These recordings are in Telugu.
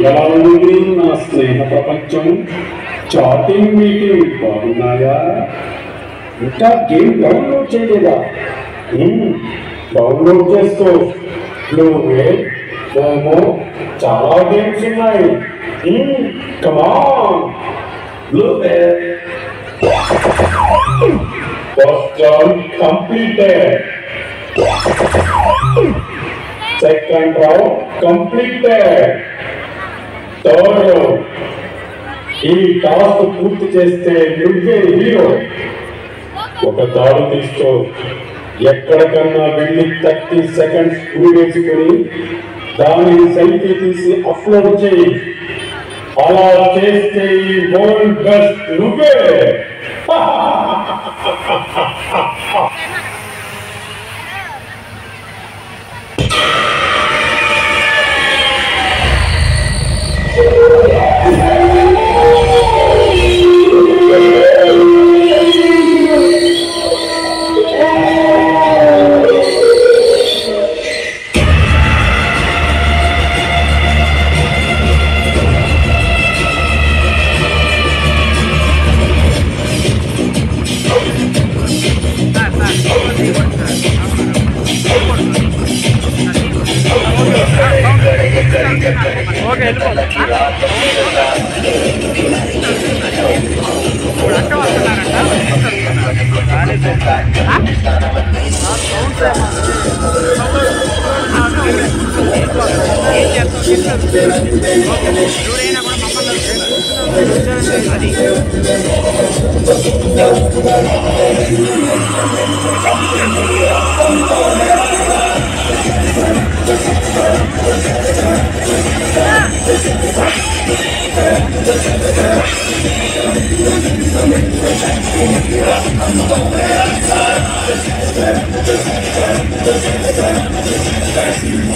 ఎలా ఉంది నా స్నేహ ప్రపంచం చాటింగ్ మీటింగ్ బాగున్నాయా ఇంకా గేమ్ డౌన్లోడ్ చేయలేదా మ్మ్, డౌన్లోడ్ చేసుకో బ్లూవే మోమో చాలా గేమ్స్ ఉన్నాయి come on బ్లూవే first round completed second round completed Third ఈ టాస్క్ పూర్తి చేస్తే నువ్వే హీరో. ఒక తాడు తీసుకో. ఎక్కడికన్నా వెళ్ళి థర్టీ సెకండ్స్ వేసుకొని దానిని సెల్ఫీ తీసి అప్లోడ్ చేయి. అలా చేస్తే ఈ వరల్డ్ బెస్ట్ నువ్వే. ఎవరైనా కూడా మమ్మల్ని అది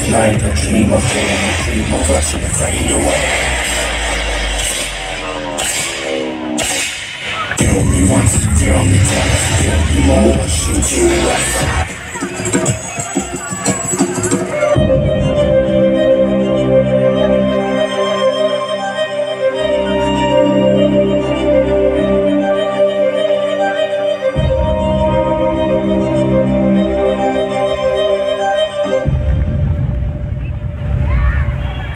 Like a dream of pain, dream. Kill me once, kill me twice, kill me more, shoot you less.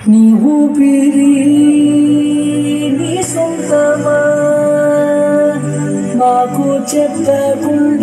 నీ ఊపిరి నీ సొంతమా? మాకు చెప్పకుండా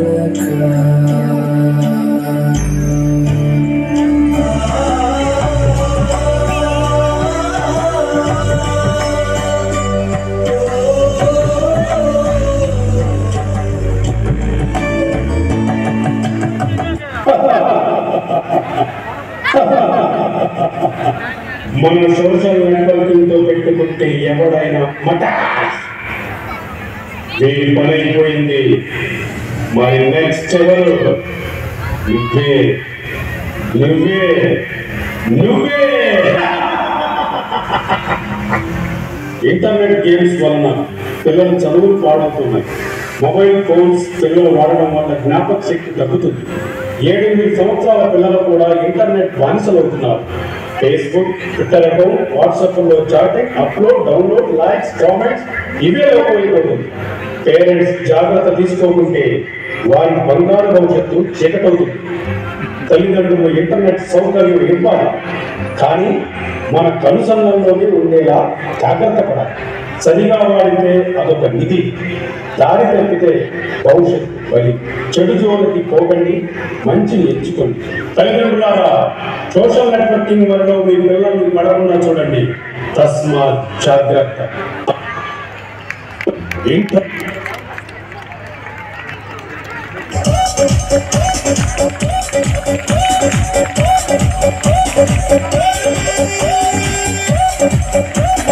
మన సోషల్ నెట్వర్కింగ్తో పెట్టుకుంటే ఎవడైనా మటా. దీని పని అయిపోయింది. మరి నెక్స్ట్ ఎవరు? నువ్వే. నువ్వే. నువ్వే. ఇంటర్నెట్ గేమ్స్ వలన పిల్లలు చదువులు పాడవుతున్నాయి మొబైల్ ఫోన్స్ పిల్లలు వాడడం వల్ల జ్ఞాపక శక్తి తగ్గుతుంది. ఏడెనిమిది సంవత్సరాల పిల్లలు కూడా ఇంటర్నెట్ బానిసలు అవుతున్నారు Facebook Twitter account chatting upload download likes comments ఇవే లోపమైపోతుంది పేరెంట్స్ జాగ్రత్త తీసుకోకుంటే వారి బంగారు భవిష్యత్తు చీకటవుతుంది. తల్లిదండ్రులు ఇంటర్నెట్ సౌకర్యం ఇవ్వాలి. కానీ మన కనుసంగంలోనే ఉండేలా జాగ్రత్త పడాలి. సరిగా వాడితే అదొక నిధి. దారి తప్పితే భవిష్యత్తు బలి. చెడు జోలికి పోకండి మంచిని ఎంచుకోండి. తల్లిదండ్రులారా సోషల్ నెట్వర్కింగ్ వల్ల మీ పిల్లల్ని పడకుండా చూడండి. తస్మా జాగ్రత్త. Inter Thank